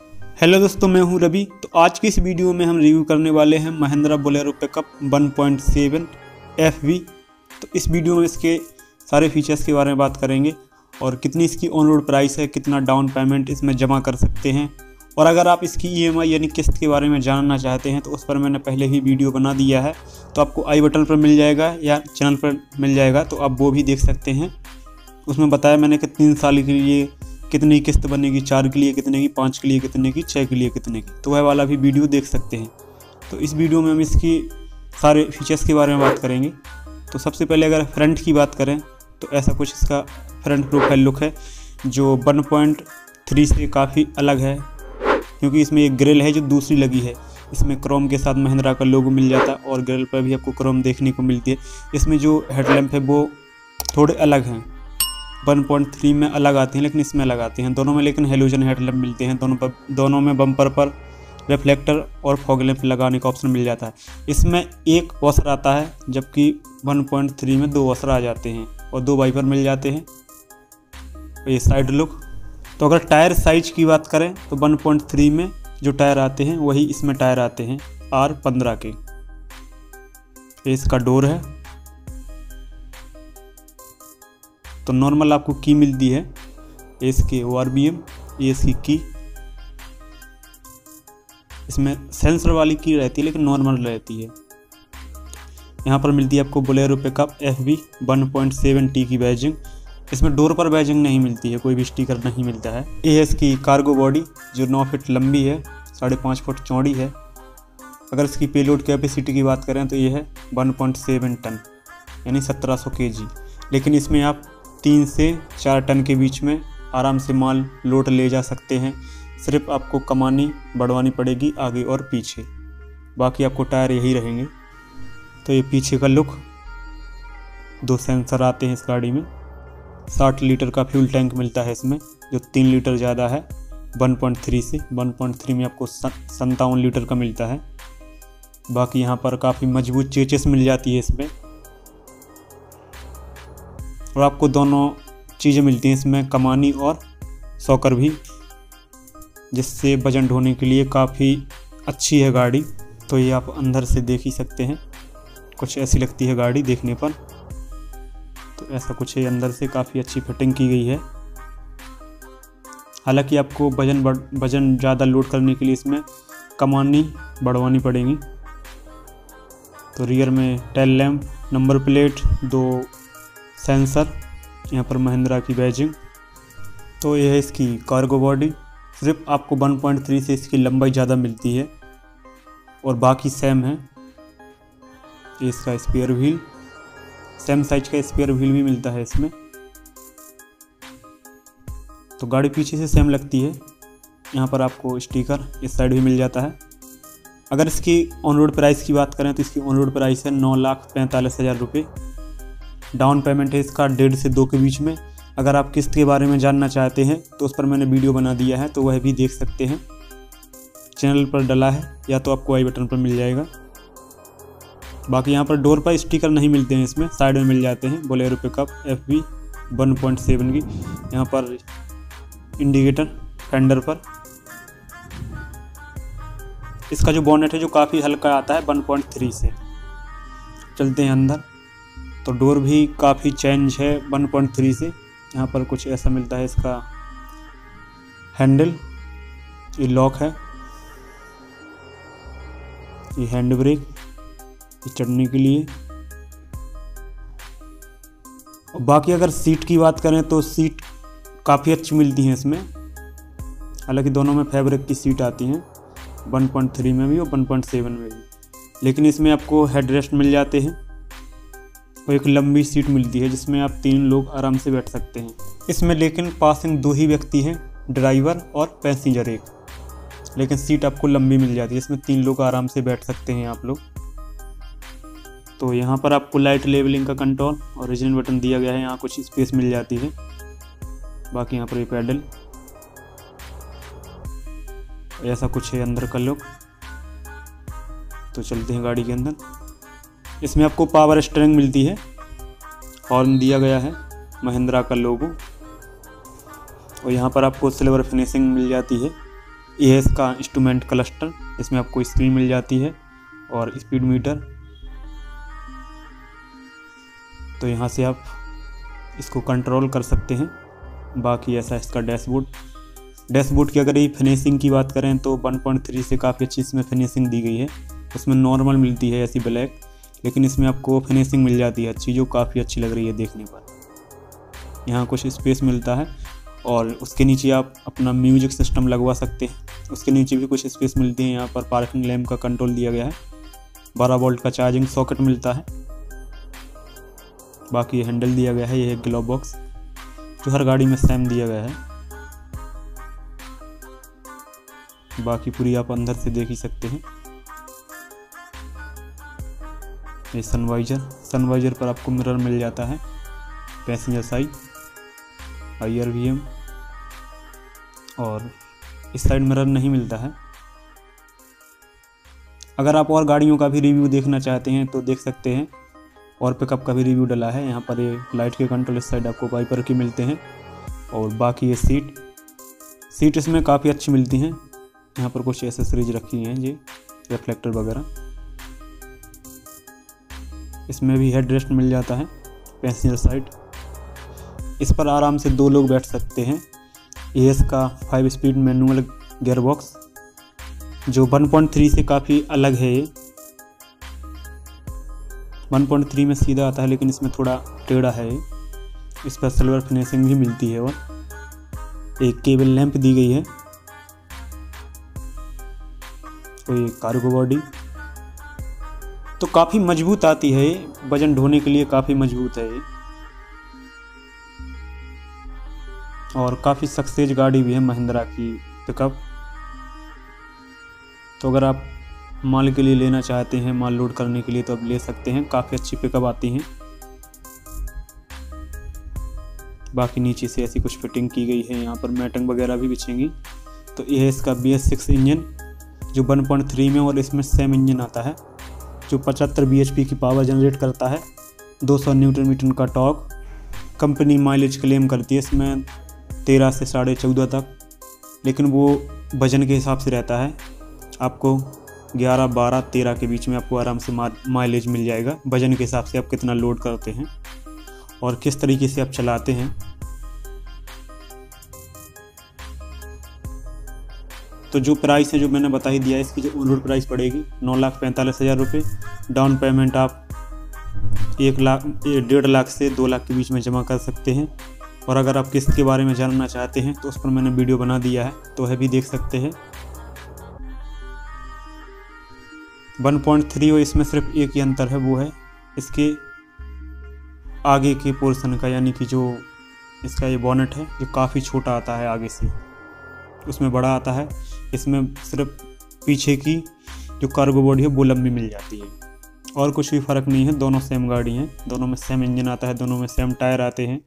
Hello दोस्तों, मैं हूँ रवि। तो आज की इस वीडियो में हम रिव्यू करने वाले हैं महिंद्रा बोलेरो पिकअप 1.7 FV तो इस वीडियो में इसके सारे फीचर्स के बारे में बात करेंगे और कितनी इसकी ऑन रोड प्राइस है, कितना डाउन पेमेंट इसमें जमा कर सकते हैं। और अगर आप इसकी ईएमआई यानी किस्त के बारे में जानना चाहते हैं तो उस पर मैंने पहले ही वीडियो बना दिया है। तो आपको आई बटन पर मिल जाएगा या चैनल पर मिल जाएगा तो आप वो भी देख सकते हैं। उसमें बताया मैंने कि तीन साल के लिए कितनी किस्त बनेगी, चार के लिए कितने की, पाँच के लिए कितने की छः के लिए कितने की तो वह वाला भी वीडियो देख सकते हैं। तो इस वीडियो में हम इसकी सारे फीचर्स के बारे में बात करेंगे। तो सबसे पहले अगर फ्रंट की बात करें तो ऐसा कुछ इसका फ्रंट प्रोफ़ाइल लुक है, जो वन पॉइंट थ्री से काफ़ी अलग है, क्योंकि इसमें एक ग्रिल है जो दूसरी लगी है। इसमें क्रोम के साथ महिंद्रा का लोगो मिल जाता है और ग्रिल पर भी आपको क्रोम देखने को मिलती है। इसमें जो हेडलैम्प है, वो थोड़े अलग हैं। 1.3 में अलग आते हैं, लेकिन इसमें अलग आते हैं। दोनों में लेकिन हेलोजन हेडलैम्प मिलते हैं। दोनों पर दोनों में बम्पर पर रिफ्लेक्टर और फॉग लैंप लगाने का ऑप्शन मिल जाता है। इसमें एक वॉशर आता है, जबकि 1.3 में दो वॉशर आ जाते हैं और दो वाइपर मिल जाते हैं। ये साइड लुक। तो अगर टायर साइज़ की बात करें तो 1.3 में जो टायर आते हैं, वही इसमें टायर आते हैं आर पंद्रह के। इसका डोर है। तो नॉर्मल आपको की मिलती है। S K O R B M S की की इसमें सेंसर वाली की रहती है, लेकिन नॉर्मल रहती है। यहाँ पर मिलती है आपको Bolero pickup F B one point seven T की बैजिंग इसमें डोर पर बैजिंग नहीं मिलती है, कोई भी स्टिकर नहीं मिलता है। ए एस की कार्गो बॉडी जो नौ फिट लंबी है, साढ़े पाँच फुट चौड़ी है। अगर इसकी पेलोड कैपेसिटी की बात करें तो ये है वन पॉइंट सेवन टन, यानी सत्रह सौ के जी लेकिन इसमें आप तीन से चार टन के बीच में आराम से माल लोड ले जा सकते हैं। सिर्फ़ आपको कमानी बढ़वानी पड़ेगी आगे और पीछे। बाकी आपको टायर यही रहेंगे। तो ये पीछे का लुक। दो सेंसर आते हैं इस गाड़ी में। साठ लीटर का फ्यूल टैंक मिलता है इसमें, जो तीन लीटर ज़्यादा है। 1.3 से 1.3 में आपको संतावन लीटर का मिलता है। बाकी यहाँ पर काफ़ी मज़बूत चेचेस मिल जाती है इसमें। और आपको दोनों चीज़ें मिलती हैं इसमें, कमानी और सॉकर भी, जिससे वज़न ढोने के लिए काफ़ी अच्छी है गाड़ी। तो ये आप अंदर से देख ही सकते हैं। कुछ ऐसी लगती है गाड़ी देखने पर। तो ऐसा कुछ है, अंदर से काफ़ी अच्छी फिटिंग की गई है। हालाँकि आपको वज़न वज़न ज़्यादा लोड करने के लिए इसमें कमानी बढ़वानी पड़ेगी। तो रियर में टेल लैम्प नंबर प्लेट, दो सेंसर, यहाँ पर महिंद्रा की बैजिंग। तो यह है इसकी कार्गो बॉडी सिर्फ़ आपको 1.3 से इसकी लंबाई ज़्यादा मिलती है। और बाकी सेम है। इसका स्पेयर व्हील सेम साइज़ का स्पेयर व्हील भी मिलता है इसमें। तो गाड़ी पीछे से सेम लगती है। यहाँ पर आपको स्टिकर इस साइड भी मिल जाता है। अगर इसकी ऑन रोड प्राइस की बात करें तो इसकी ऑन रोड प्राइस है नौ लाख पैंतालीस हज़ार रुपये। डाउन पेमेंट है इसका डेढ़ से दो के बीच में। अगर आप किस्त के बारे में जानना चाहते हैं तो उस पर मैंने वीडियो बना दिया है तो वह भी देख सकते हैं। चैनल पर डला है, या तो आपको आई बटन पर मिल जाएगा। बाकी यहाँ पर डोर पर स्टिकर नहीं मिलते हैं इसमें, साइड में मिल जाते हैं, बोले Bolero pickup F V one point seven की। यहाँ पर इंडिकेटर, फेंडर पर। इसका जो बॉनेट है, जो काफ़ी हल्का आता है, वन पॉइंट थ्री से। चलते हैं अंदर। तो डोर भी काफ़ी चेंज है 1.3 से। यहाँ पर कुछ ऐसा मिलता है इसका। हैंडल, ये लॉक है। ये हैंड ब्रेक, ये चढ़ने के लिए। और बाकी अगर सीट की बात करें तो सीट काफ़ी अच्छी मिलती हैं इसमें। हालाँकि दोनों में फैब्रिक की सीट आती हैं 1.3 में भी और 1.7 में भी। लेकिन इसमें आपको हेड रेस्ट मिल जाते हैं। और एक लंबी सीट मिलती है जिसमें आप तीन लोग आराम से बैठ सकते हैं। इसमें लेकिन पासिंग दो ही व्यक्ति हैं, ड्राइवर और पैसेंजर एक। लेकिन सीट आपको लंबी मिल जाती है इसमें तीन लोग आराम से बैठ सकते हैं आप लोग। तो यहाँ पर आपको लाइट लेवलिंग का कंट्रोल और रीजन बटन दिया गया है, यहाँ कुछ स्पेस मिल जाती है। बाकी यहाँ पर ये पैडल। ऐसा कुछ है अंदर का लुक। तो चलते हैं गाड़ी के अंदर। इसमें आपको पावर स्टेरिंग मिलती है हॉर्न दिया गया है महिंद्रा का लोगो और यहाँ पर आपको सिल्वर फिनिशिंग मिल जाती है। ये है इसका इंस्ट्रूमेंट क्लस्टर इसमें आपको स्क्रीन मिल जाती है और स्पीड मीटर तो यहाँ से आप इसको कंट्रोल कर सकते हैं। बाकी ऐसा इसका डैशबोर्ड डैशबोर्ड की अगर ये फिनिशिंग की बात करें तो 1.3 से काफ़ी अच्छी इसमें फिनिशिंग दी गई है। उसमें नॉर्मल मिलती है ऐसी ब्लैक लेकिन इसमें आपको फिनिशिंग मिल जाती है अच्छी, जो काफ़ी अच्छी लग रही है देखने पर। यहाँ कुछ स्पेस मिलता है और उसके नीचे आप अपना म्यूज़िक सिस्टम लगवा सकते हैं। उसके नीचे भी कुछ स्पेस मिलती है यहाँ पर। पार्किंग लैम्प का कंट्रोल दिया गया है। बारह वोल्ट का चार्जिंग सॉकेट मिलता है। बाकी हैंडल दिया गया है, ये ग्लोव बॉक्स जो हर गाड़ी में सेम दिया गया है। बाकी पूरी आप अंदर से देख ही सकते हैं। ये सनवाइजर सनवाइजर पर आपको मिरर मिल जाता है। Passenger side I R V M और इस साइड मिरर नहीं मिलता है। अगर आप और गाड़ियों का भी रिव्यू देखना चाहते हैं तो देख सकते हैं। और पिकअप का भी रिव्यू डला है। यहाँ पर ये लाइट के कंट्रोल इस साइड आपको वाइपर की मिलते हैं। और बाकी ये सीट सीट इसमें काफ़ी अच्छी मिलती हैं। यहाँ पर कुछ एसेसरीज रखी हैं, ये रिफ्लेक्टर वगैरह। इसमें भी हेड रेस्ट मिल जाता है पैसेंजर साइड इस पर आराम से दो लोग बैठ सकते हैं। एएस का फाइव स्पीड मैनुअल गेयरबॉक्स जो 1.3 से काफ़ी अलग है ये। 1.3 में सीधा आता है, लेकिन इसमें थोड़ा टेढ़ा है इस पर सिल्वर फिनिशिंग भी मिलती है और एक केबल लैंप दी गई है। तो ये कार्गो बॉडी तो काफ़ी मज़बूत आती है वज़न ढोने के लिए काफ़ी मज़बूत है और काफ़ी सक्सेज गाड़ी भी है महिंद्रा की पिकअप। तो अगर आप माल के लिए लेना चाहते हैं, माल लोड करने के लिए तो आप ले सकते हैं। काफ़ी अच्छी पिकअप आती हैं। बाकी नीचे से ऐसी कुछ फिटिंग की गई है। यहाँ पर मैटिंग वगैरह भी बिछेंगी। तो यह है इसका बी एस सिक्स इंजन जो 1.3 में और इसमें सेम इंजन आता है। जो 75 बी की पावर जनरेट करता है 200 न्यूटन मीटर का टॉक कंपनी माइलेज क्लेम करती है इसमें तेरह से साढ़े चौदह तक, लेकिन वो वज़न के हिसाब से रहता है। आपको ग्यारह, बारह, तेरह के बीच में आपको आराम से माइलेज मिल जाएगा। वज़न के हिसाब से आप कितना लोड करते हैं और किस तरीके से आप चलाते हैं तो जो प्राइस है, जो मैंने बता ही दिया है, इसकी जो ऑन रोड प्राइस पड़ेगी, नौ लाख पैंतालीस हज़ार रुपये डाउन पेमेंट आप एक लाख डेढ़ लाख से दो लाख के बीच में जमा कर सकते हैं। और अगर आप किस्त के बारे में जानना चाहते हैं तो उस पर मैंने वीडियो बना दिया है तो वह भी देख सकते हैं। 1.3 और इसमें सिर्फ़ एक ही अंतर है, वो है इसके आगे के पोर्शन का, यानी कि जो इसका ये बॉनेट है जो काफ़ी छोटा आता है आगे से। उसमें बड़ा आता है। इसमें सिर्फ़ पीछे की जो कार्गो बॉडी है, वो लंबी मिल जाती है। और कुछ भी फ़र्क नहीं है, दोनों सेम गाड़ी हैं, दोनों में सेम इंजन आता है, दोनों में सेम टायर आते हैं।